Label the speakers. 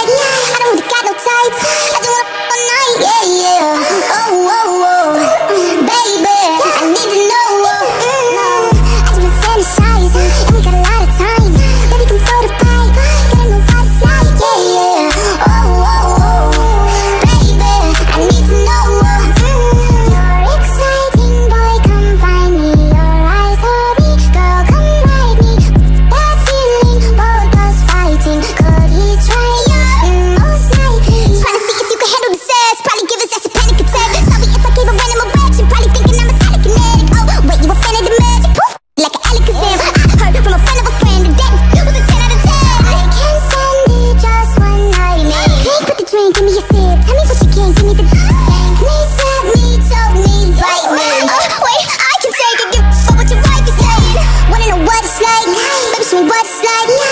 Speaker 1: I don't want to get no tight drink, give me a sip Tell me what you can, give me the Bang me, slap me, told. me, bite me uh, Wait, I can take it, give a fuck what your wife is saying. Wanna know what it's like, baby show me what it's like.